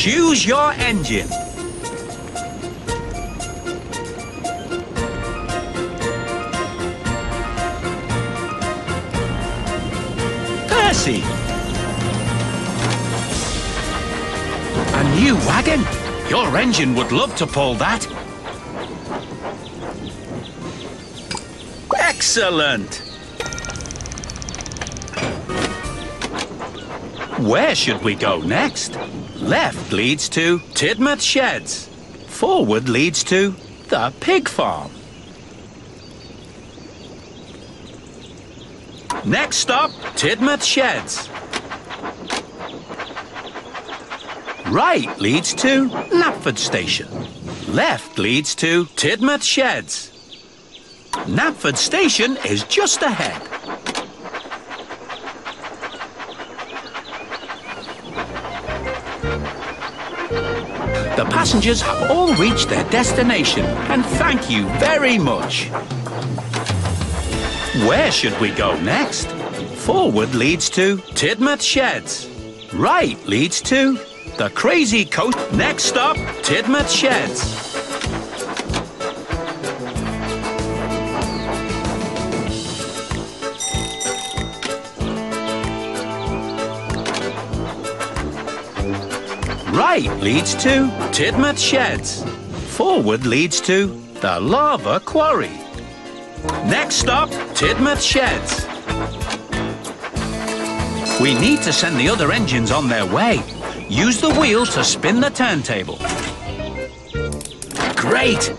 Choose your engine. Percy. A new wagon? Your engine would love to pull that. Excellent! Where should we go next? Left leads to Tidmouth Sheds. Forward leads to the pig farm. Next stop, Tidmouth Sheds. Right leads to Knapford Station. Left leads to Tidmouth Sheds. Knapford Station is just ahead. Passengers have all reached their destination and thank you very much. Where should we go next? Forward leads to Tidmouth Sheds. Right leads to the Crazy Coast. Next stop, Tidmouth Sheds. Leads to Tidmouth Sheds. Forward leads to the Lava Quarry. Next stop, Tidmouth Sheds. We need to send the other engines on their way. Use the wheel to spin the turntable. Great!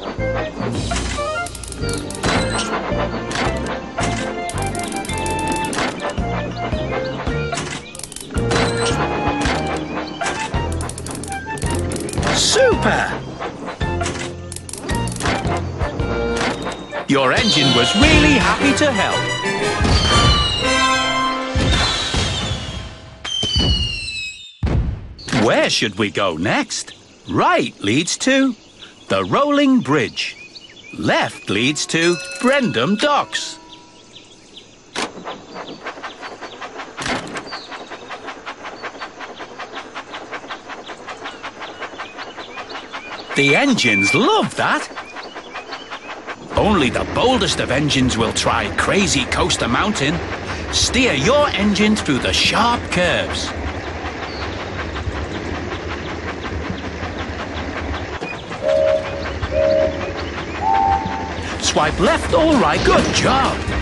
Super! Your engine was really happy to help. Where should we go next? Right leads to the Rolling Bridge. Left leads to Brendam Docks. The engines love that. Only the boldest of engines will try Crazy Coaster Mountain. Steer your engine through the sharp curves. Swipe left or right. Good job.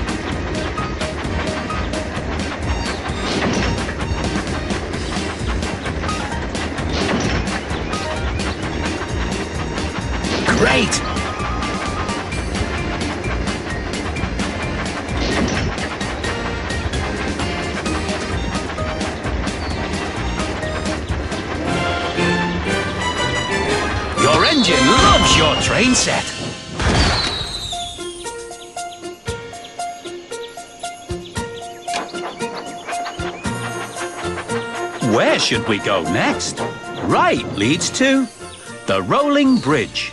Great! Your engine loves your train set. Where should we go next? Right leads to the Rolling Bridge.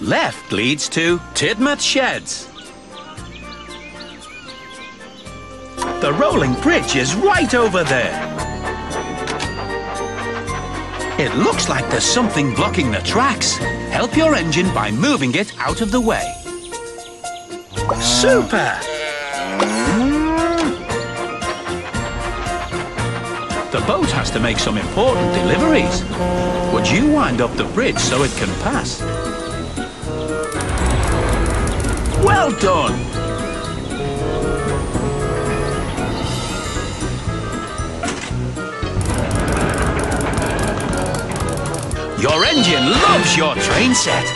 Left leads to Tidmouth Sheds. The Rolling Bridge is right over there. It looks like there's something blocking the tracks. Help your engine by moving it out of the way. Super! The boat has to make some important deliveries. Would you wind up the bridge so it can pass? Well done! Your engine loves your train set.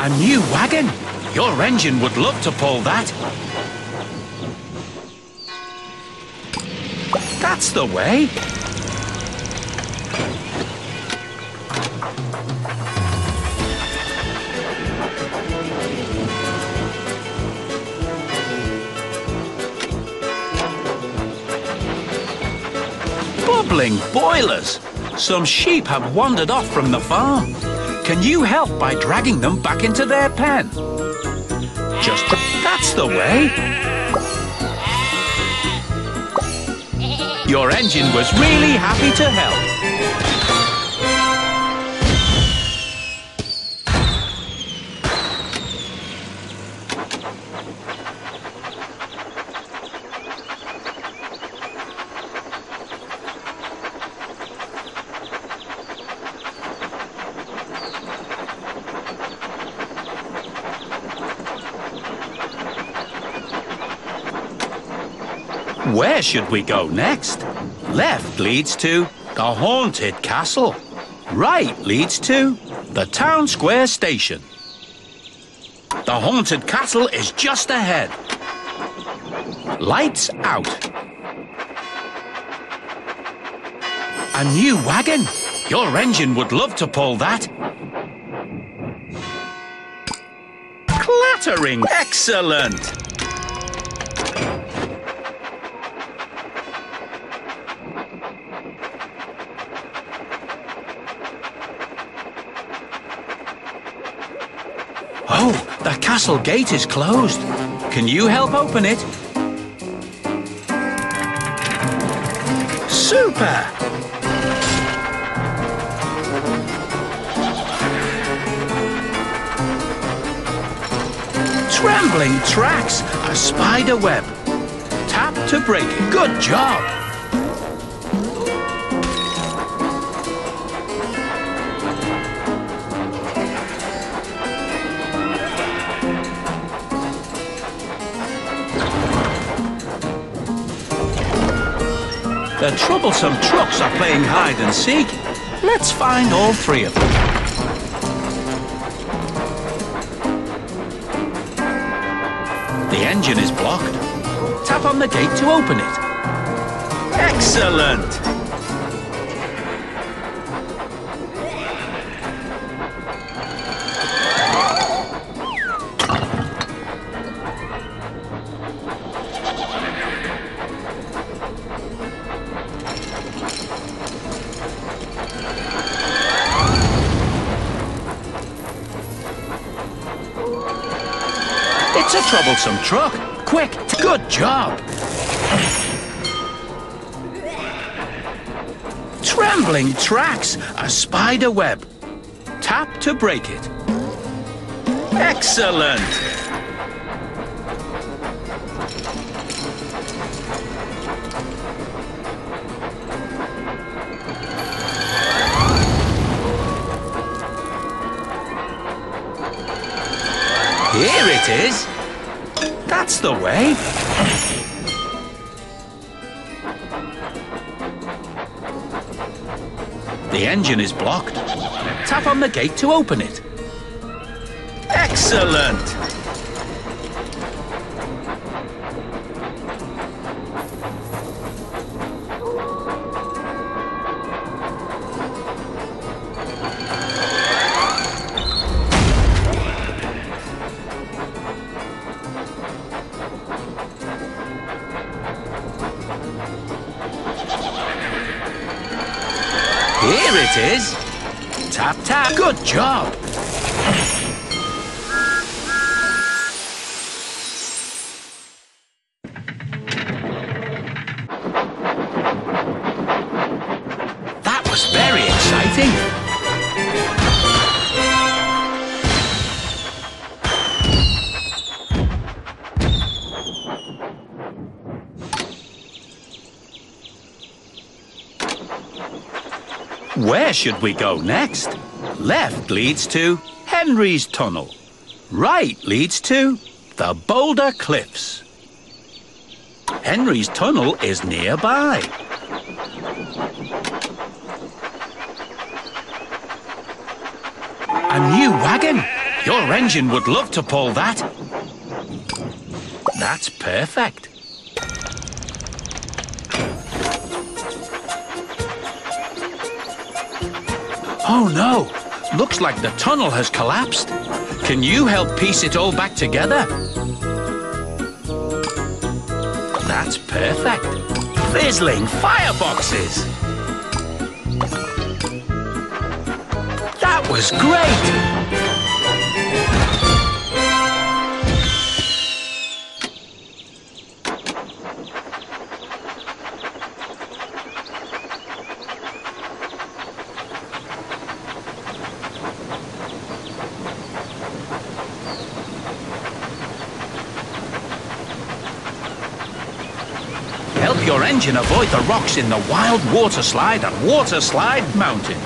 A new wagon? Your engine would love to pull that. That's the way. Bubbling boilers. Some sheep have wandered off from the farm. Can you help by dragging them back into their pen? Just that's the way. Your engine was really happy to help. Where should we go next? Left leads to the Haunted Castle. Right leads to the Town Square Station. The Haunted Castle is just ahead. Lights out. A new wagon. Your engine would love to pull that. Clattering. Excellent. Oh, the castle gate is closed. Can you help open it? Super! Trembling tracks, a spider web. Tap to break. Good job! The troublesome trucks are playing hide and seek. Let's find all three of them. The engine is blocked. Tap on the gate to open it. Excellent! It's a troublesome truck. Quick, good job. Trembling tracks, a spider web. Tap to break it. Excellent. Here it is. That's the way. The engine is blocked. Tap on the gate to open it. Excellent! It is. Tap, tap. Good job. Where should we go next? Left leads to Henry's Tunnel. Right leads to the Boulder Cliffs. Henry's Tunnel is nearby. A new wagon. Your engine would love to pull that. That's perfect. Oh no! Looks like the tunnel has collapsed. Can you help piece it all back together? That's perfect. Fizzling fireboxes! That was great! Your engine avoid the rocks in the wild water slide at Water Slide Mountain.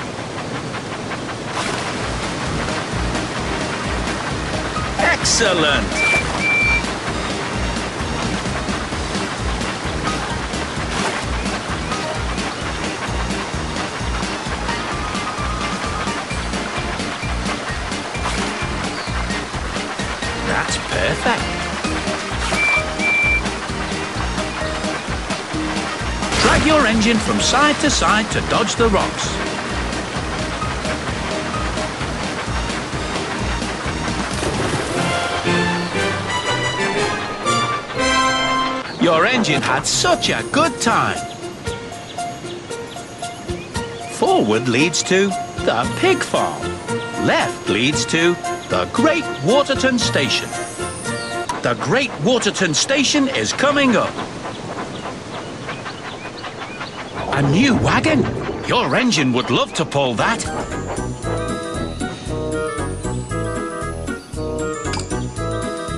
Excellent! That's perfect. Drag your engine from side to side to dodge the rocks. Your engine had such a good time. Forward leads to the pig farm. Left leads to the Great Waterton Station. The Great Waterton Station is coming up. A new wagon? Your engine would love to pull that.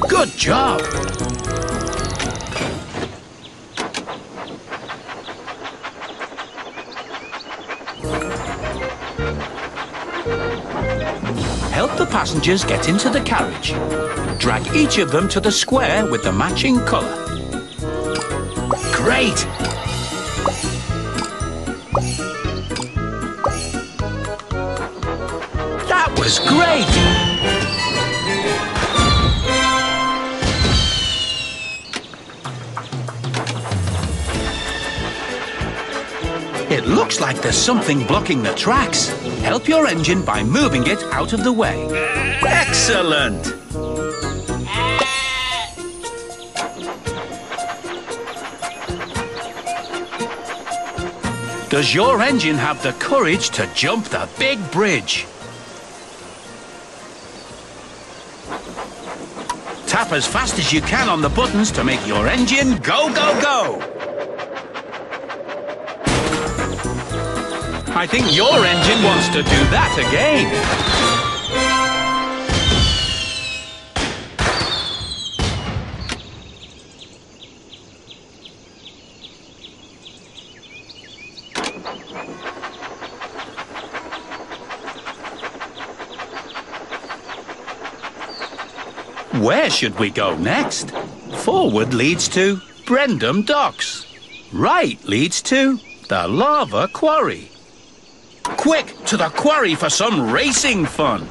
Good job. Help the passengers get into the carriage. Drag each of them to the square with the matching colour. Great! It looks like there's something blocking the tracks. Help your engine by moving it out of the way. Excellent! Does your engine have the courage to jump the big bridge? Tap as fast as you can on the buttons to make your engine go, go, go! I think your engine wants to do that again. Where should we go next? Forward leads to Brendam Docks. Right leads to the Lava Quarry. Quick, to the quarry for some racing fun.